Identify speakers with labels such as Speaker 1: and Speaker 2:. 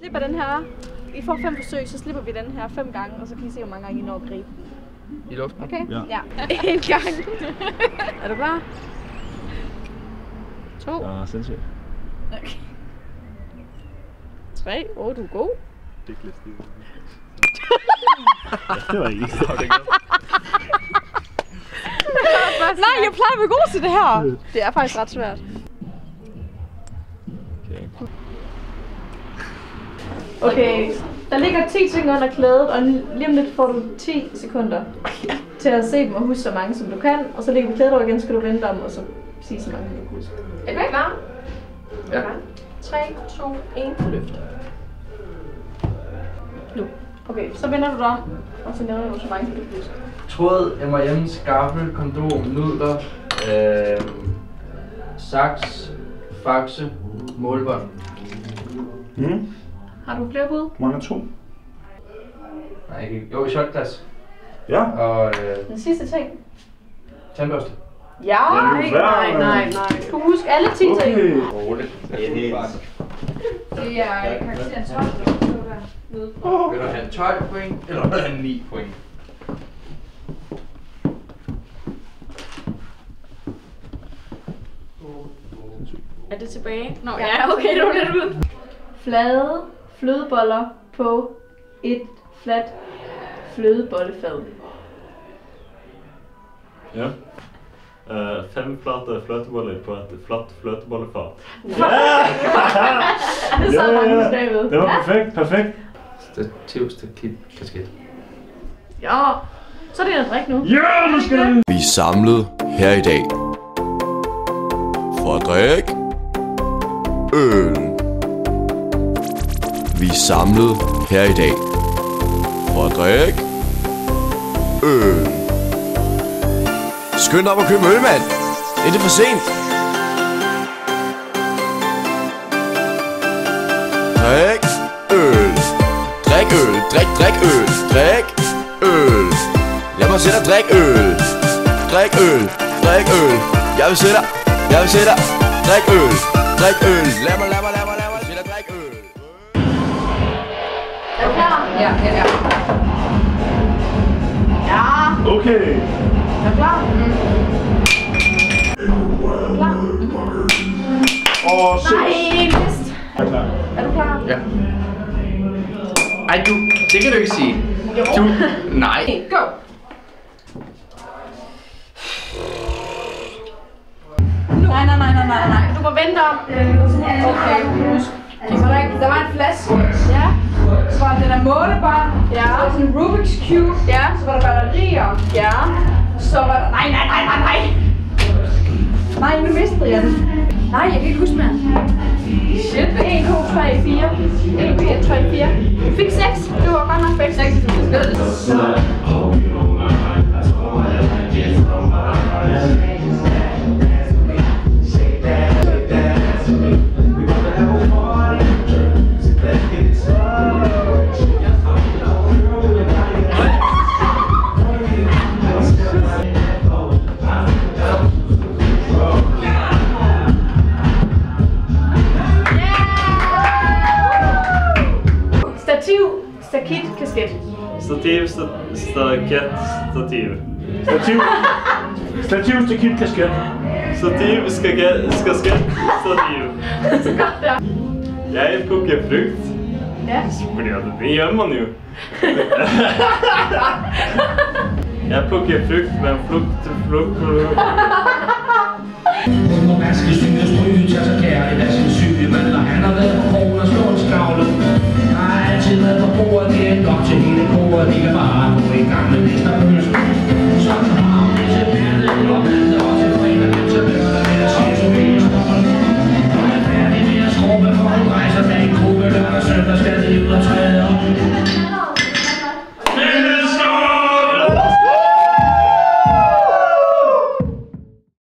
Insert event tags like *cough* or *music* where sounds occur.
Speaker 1: slipper den her. I får fem forsøg, så slipper vi den her fem gange, og så kan I se, hvor mange gange I når at gribe den.
Speaker 2: I luften.
Speaker 1: Okay?
Speaker 3: Ja.
Speaker 1: ja. *laughs* En gang. er du klar? To.
Speaker 3: Ja, sindssygt.
Speaker 1: Okay. Tre. Åh, oh, du er god.
Speaker 3: Det *laughs* var ikke. *laughs*
Speaker 1: Nej, jeg plejer at være god til det her. Det er faktisk ret svært.
Speaker 3: Okay.
Speaker 1: Okay, der ligger 10 ting under klædet, og lige om lidt får du 10 sekunder til at se dem og huske så mange som du kan. Og så lægger vi klædet over igen, skal du vente om, og så sige så mange som du kan huske. Er du klar?
Speaker 2: Ja.
Speaker 1: 3, 2, 1, løft. Nu. Okay, så vender du dig om, og så nævner du så mange som du kan huske.
Speaker 2: Tråd, M&M, skaffel, kondom, nudler, øh, saks, faxe, målbånd.
Speaker 3: Mm.
Speaker 1: Har du flere bud?
Speaker 3: Mange to.
Speaker 2: Nej, ikke. Jo, shotglas.
Speaker 3: Ja.
Speaker 2: Og øh,
Speaker 1: Den sidste ting.
Speaker 2: tandbørste.
Speaker 1: Ja, nej, nej, nej, nej. Du kan huske alle 10 ting.
Speaker 3: Okay.
Speaker 2: Roligt. Det er helt
Speaker 1: Det er karakteren 12, der der.
Speaker 2: Vil du have 12 point, eller vil du have 9 point?
Speaker 1: Er det tilbage? Nå, ja, okay, det var lidt ud. Flade flødeboller på et fladt flødebollefad.
Speaker 3: Ja. Uh, fem flate fløteboller på et flatt fløtebollefat. *laughs*
Speaker 1: Det er så mange beskrevet.
Speaker 3: Det var perfekt, perfekt.
Speaker 2: Stativ, stakit, kasket.
Speaker 1: Ja, så er det en drik nu.
Speaker 3: Ja, nu skal vi.
Speaker 4: Vi er samlet her i dag for at drikke øl. Vi er samlet her i dag for at drikke øl. Øh. Skynd dig op og køb øl, mand. Det er for sent. Drik øl. Drik øl. Drik, drik øl. Drik øl. Lad mig se dig drik øl. Drik øl. Drik øl. Jeg vil se dig. Jeg vil se dig. Drik øl. Drik øl. Lad mig, lad mig, lad mig,
Speaker 1: klar? Ja, ja, ja. Ja,
Speaker 3: Okay.
Speaker 1: er du klar? Mm. Er du klar?
Speaker 3: Og se.
Speaker 1: Nej.
Speaker 3: Jeg er klar.
Speaker 1: Er du klar?
Speaker 2: Ja. Ej, du, det kan du ikke sige.
Speaker 1: Jo.
Speaker 2: Du, nej.
Speaker 1: Go. Nej, nej, nej, nej, nej, nej. Du må vente om. Okay, husk. Okay, der, der var en flaske. Ja. Så var der den der målebånd. Ja. Så var der sådan en Rubik's Cube. Ja. Så var der batterier. Ja. Så var der... Nej, nej, nej, nej, nej. Nej, nu mistede jeg den. Nej, jeg kan ikke huske mere. Shit. 1, 2, 3, 4. 1, 2, 3, 4. Du fik 6. Det var godt nok begge 6. stakit, kasket.
Speaker 3: Stativ, sta stakett, stativ. Stativ. Stativ, stakit, kasket. Stativ, skakett, skakett, stativ.
Speaker 1: Så godt der.
Speaker 3: Jeg plukker frukt.
Speaker 1: Ja.
Speaker 3: Fordi at det gjør man jo. *laughs* Jeg plukker frukt med frukt, frukt, frukt.
Speaker 5: Hun må vaske syge, stryge, tage sig kære i syge